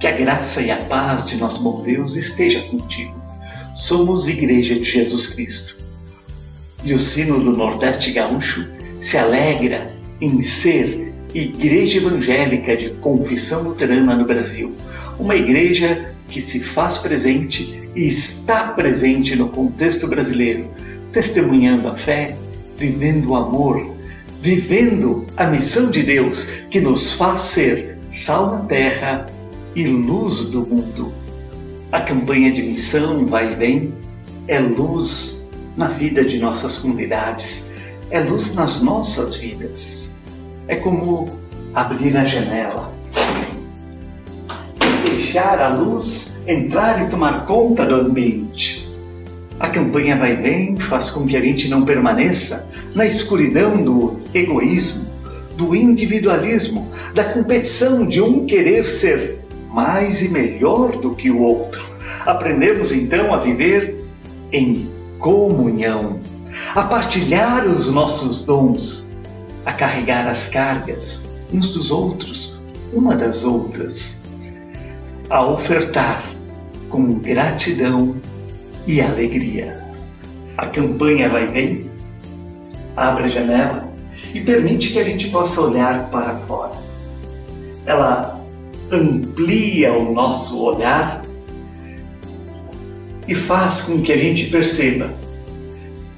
Que a graça e a paz de nosso bom Deus esteja contigo. Somos Igreja de Jesus Cristo. E o sino do Nordeste Gaúcho se alegra em ser Igreja Evangélica de Confissão Luterana no Brasil, uma igreja que se faz presente e está presente no contexto brasileiro, testemunhando a fé, vivendo o amor, vivendo a missão de Deus que nos faz ser sal na terra e luz do mundo. A campanha de missão vai e vem é luz na vida de nossas comunidades, é luz nas nossas vidas. É como abrir a janela, deixar a luz entrar e tomar conta do ambiente. A campanha vai bem faz com que a gente não permaneça na escuridão do egoísmo, do individualismo, da competição de um querer ser mais e melhor do que o outro. Aprendemos então a viver em comunhão, a partilhar os nossos dons, a carregar as cargas uns dos outros, uma das outras, a ofertar com gratidão e alegria. A campanha vai bem, abre a janela e permite que a gente possa olhar para fora. Ela amplia o nosso olhar e faz com que a gente perceba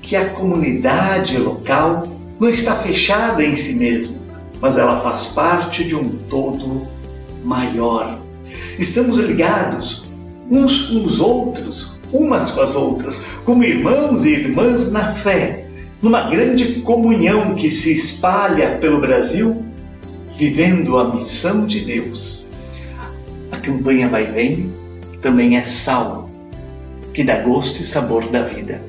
que a comunidade local não está fechada em si mesma, mas ela faz parte de um todo maior. Estamos ligados uns com os outros, umas com as outras, como irmãos e irmãs na fé, numa grande comunhão que se espalha pelo Brasil, vivendo a missão de Deus. Campanha Vai Vem também é sal, que dá gosto e sabor da vida.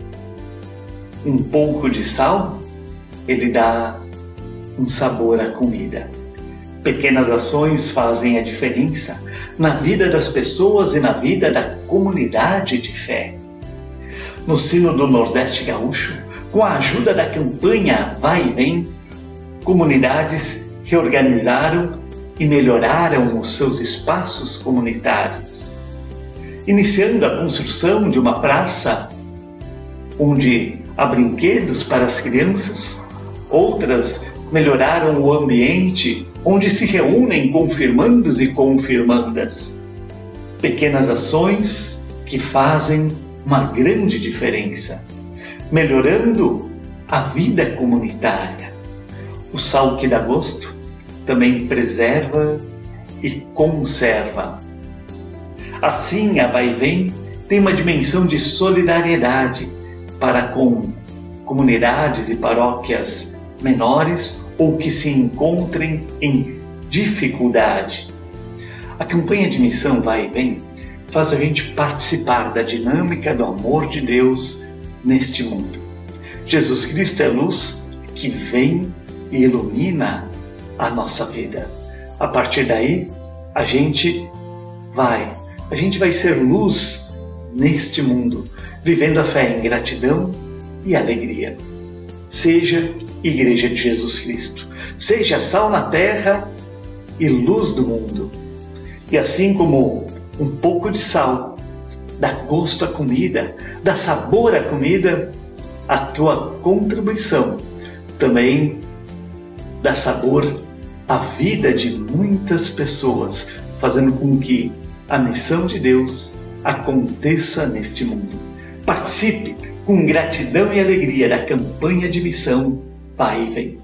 Um pouco de sal, ele dá um sabor à comida. Pequenas ações fazem a diferença na vida das pessoas e na vida da comunidade de fé. No sino do Nordeste Gaúcho, com a ajuda da campanha Vai e Vem, comunidades reorganizaram e melhoraram os seus espaços comunitários, iniciando a construção de uma praça onde há brinquedos para as crianças, outras melhoraram o ambiente onde se reúnem confirmandos e confirmandas. Pequenas ações que fazem uma grande diferença, melhorando a vida comunitária. O sal que dá gosto também preserva e conserva. Assim, a Vai Vem tem uma dimensão de solidariedade para com comunidades e paróquias menores ou que se encontrem em dificuldade. A campanha de missão Vai e Vem faz a gente participar da dinâmica do amor de Deus neste mundo. Jesus Cristo é luz que vem e ilumina a nossa vida. A partir daí, a gente vai, a gente vai ser luz neste mundo, vivendo a fé em gratidão e alegria. Seja Igreja de Jesus Cristo. Seja sal na terra e luz do mundo. E assim como um pouco de sal dá gosto à comida, dá sabor à comida, a tua contribuição também dá sabor à vida de muitas pessoas, fazendo com que a missão de Deus aconteça neste mundo. Participe com gratidão e alegria da campanha de missão Vai e Vem.